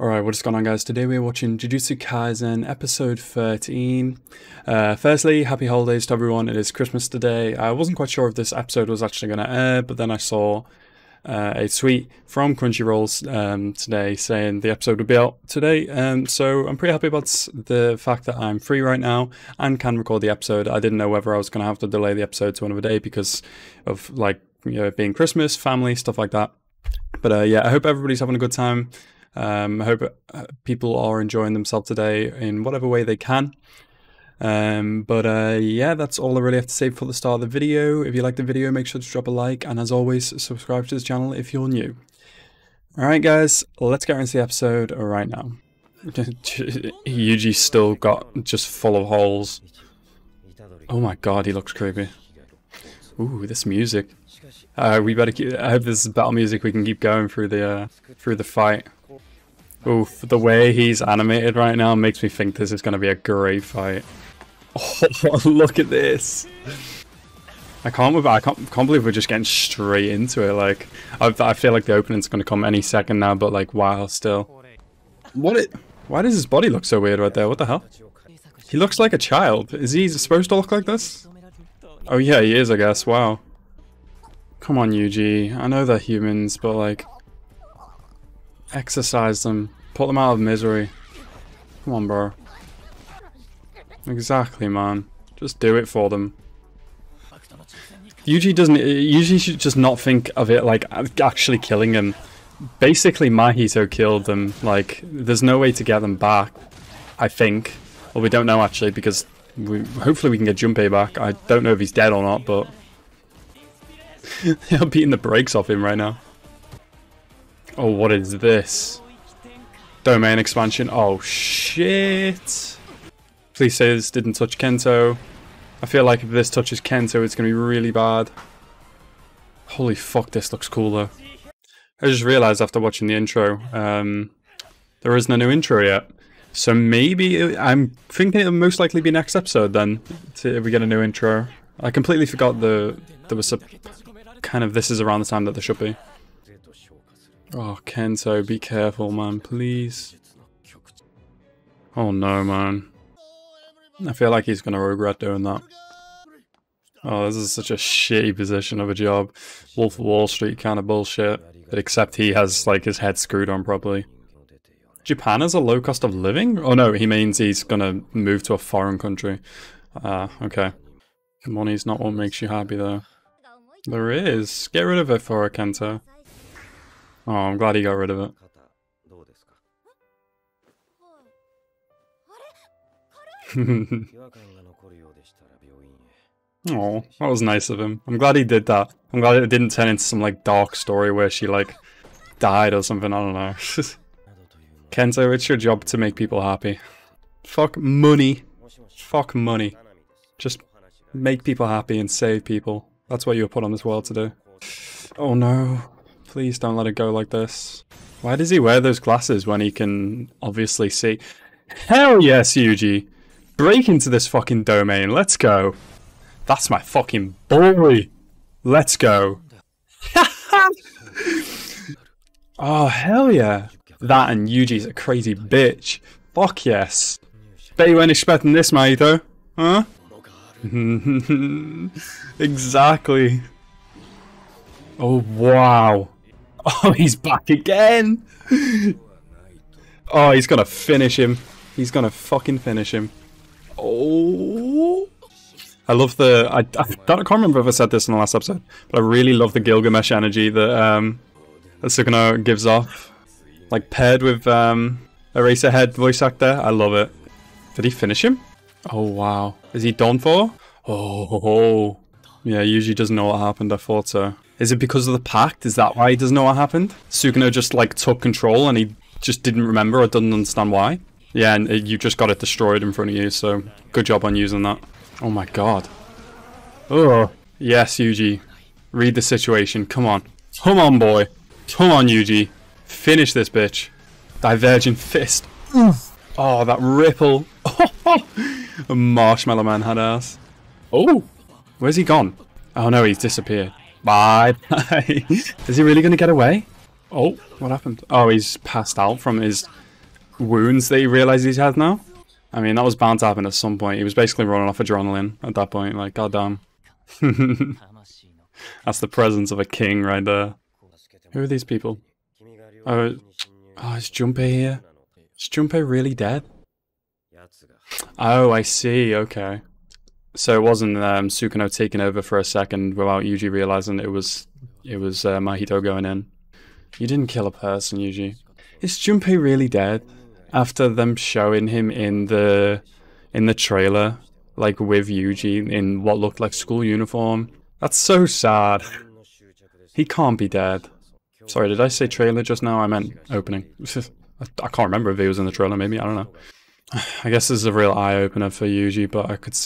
Alright, what is going on guys? Today we're watching Jujutsu Kaisen episode 13. Uh, firstly, happy holidays to everyone. It is Christmas today. I wasn't quite sure if this episode was actually going to air, but then I saw uh, a tweet from Crunchyroll um, today saying the episode would be out today. Um, so I'm pretty happy about the fact that I'm free right now and can record the episode. I didn't know whether I was going to have to delay the episode to another day because of like you know, being Christmas, family, stuff like that. But uh, yeah, I hope everybody's having a good time. Um, I hope uh, people are enjoying themselves today in whatever way they can. Um, but uh, yeah, that's all I really have to say for the start of the video. If you like the video, make sure to drop a like, and as always, subscribe to this channel if you're new. Alright guys, let's get into the episode right now. Yuji still got just full of holes. Oh my god, he looks creepy. Ooh, this music. Uh, we better keep, I hope this is battle music we can keep going through the uh, through the fight. Oof, the way he's animated right now makes me think this is going to be a great fight. Oh, look at this. I can't, I can't, can't believe we're just getting straight into it. Like, I, I feel like the opening's going to come any second now, but like, wow, still. What it? Why does his body look so weird right there? What the hell? He looks like a child. Is he supposed to look like this? Oh yeah, he is, I guess. Wow. Come on, Yuji. I know they're humans, but like... Exorcise them. Put them out of misery. Come on, bro. Exactly, man. Just do it for them. Yuji doesn't... Yuji should just not think of it like actually killing him. Basically, Mahito killed them. Like, there's no way to get them back. I think. Well, we don't know, actually, because we, hopefully we can get Junpei back. I don't know if he's dead or not, but... They're beating the brakes off him right now. Oh, what is this? Domain expansion. Oh, shit. Please say this didn't touch Kento. I feel like if this touches Kento, it's going to be really bad. Holy fuck, this looks cool, though. I just realized after watching the intro, um, there isn't a new intro yet. So maybe, I'm thinking it'll most likely be next episode then, if we get a new intro. I completely forgot the there was a kind of, this is around the time that there should be. Oh, Kento, be careful, man, please. Oh no, man. I feel like he's gonna regret doing that. Oh, this is such a shitty position of a job. Wolf of Wall Street kind of bullshit. But except he has, like, his head screwed on properly. Japan has a low cost of living? Oh no, he means he's gonna move to a foreign country. Ah, uh, okay. Money's not what makes you happy, though. There is. Get rid of it for a Kento. Oh, I'm glad he got rid of it. oh, that was nice of him. I'm glad he did that. I'm glad it didn't turn into some like dark story where she like died or something. I don't know. Kento, it's your job to make people happy. Fuck money. Fuck money. Just make people happy and save people. That's what you were put on this world to do. Oh no. Please don't let it go like this. Why does he wear those glasses when he can obviously see? Hell yes, Yuji! Break into this fucking domain, let's go! That's my fucking boy! Let's go! oh, hell yeah! That and Yuji's a crazy bitch. Fuck yes. Bet you weren't expecting this, Mahito. Huh? exactly. Oh, wow. Oh, he's back again! Oh, he's gonna finish him. He's gonna fucking finish him. Oh! I love the... I, I, I can't remember if I said this in the last episode, but I really love the Gilgamesh energy that, um, that Sukuna gives off. Like, paired with um, Eraserhead voice actor. I love it. Did he finish him? Oh, wow. Is he done for? Oh, yeah, Yuji doesn't know what happened. I thought so. Is it because of the pact? Is that why he doesn't know what happened? Sukuna just like took control and he just didn't remember or didn't understand why? Yeah, and you just got it destroyed in front of you, so good job on using that. Oh my god. Oh, yes, Yuji. Read the situation. Come on. Come on, boy. Come on, Yuji. Finish this bitch. Divergent fist. Oh, that ripple. Marshmallow Man had ass. Oh, where's he gone? Oh no, he's disappeared. Bye. Bye. Is he really going to get away? Oh, what happened? Oh, he's passed out from his wounds that he realizes he has now. I mean, that was bound to happen at some point. He was basically running off adrenaline at that point. Like, goddamn. That's the presence of a king right there. Who are these people? Oh, oh is Junpei here? Is Junpei really dead? Oh, I see. Okay. So it wasn't um, Sukuna taking over for a second without Yuji realizing it was it was uh, Mahito going in. You didn't kill a person, Yuji. Is Junpei really dead? After them showing him in the in the trailer, like with Yuji in what looked like school uniform. That's so sad. He can't be dead. Sorry, did I say trailer just now? I meant opening. I can't remember if he was in the trailer, maybe, I don't know. I guess this is a real eye-opener for Yuji, but I could...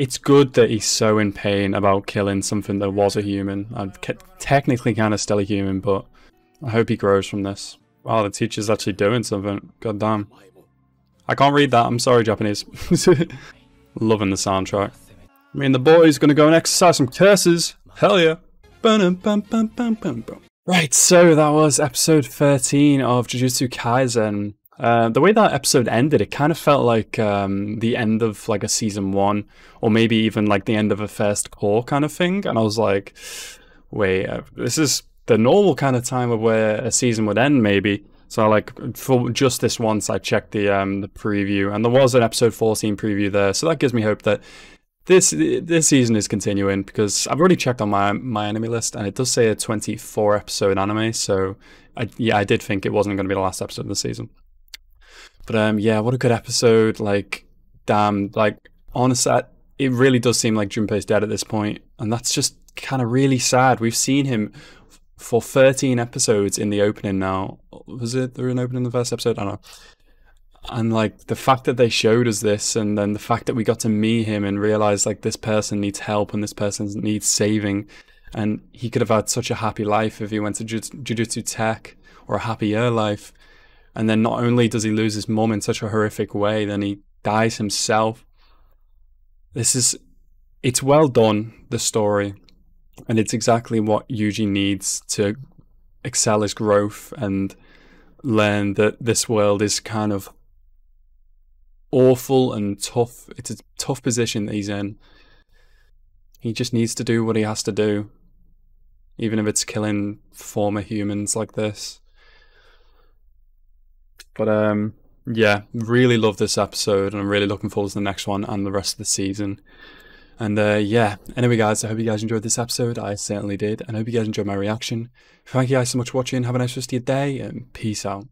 It's good that he's so in pain about killing something that was a human. I'm technically kind of still a human, but I hope he grows from this. Wow, the teacher's actually doing something. God damn. I can't read that. I'm sorry, Japanese. Loving the soundtrack. I mean, the boy's gonna go and exorcise some curses. Hell yeah. Right, so that was episode 13 of Jujutsu Kaisen. Uh, the way that episode ended, it kind of felt like um, the end of like a season one, or maybe even like the end of a first cour kind of thing. And I was like, wait, uh, this is the normal kind of time of where a season would end, maybe. So like for just this once, I checked the um, the preview, and there was an episode 14 preview there. So that gives me hope that this this season is continuing because I've already checked on my MyAnimeList, and it does say a 24 episode anime. So I, yeah, I did think it wasn't going to be the last episode of the season. But um, yeah, what a good episode! Like, damn, like honestly, it really does seem like Junpei's dead at this point, and that's just kind of really sad. We've seen him for 13 episodes in the opening now. Was it there opening in the first episode? I don't know. And like the fact that they showed us this, and then the fact that we got to meet him and realize like this person needs help and this person needs saving, and he could have had such a happy life if he went to Jujutsu Tech or a happier life. And then not only does he lose his mom in such a horrific way, then he dies himself. This is, it's well done, the story. And it's exactly what Yuji needs to excel his growth and learn that this world is kind of awful and tough. It's a tough position that he's in. He just needs to do what he has to do, even if it's killing former humans like this. But um, yeah, really love this episode, and I'm really looking forward to the next one and the rest of the season. And uh, yeah, anyway, guys, I hope you guys enjoyed this episode. I certainly did, and I hope you guys enjoyed my reaction. Thank you guys so much for watching. Have a nice rest of your day, and peace out.